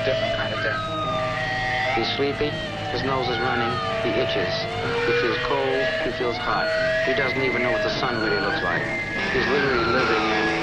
a different kind of death. He's sleepy, his nose is running, he itches, he feels cold, he feels hot. He doesn't even know what the sun really looks like. He's literally living in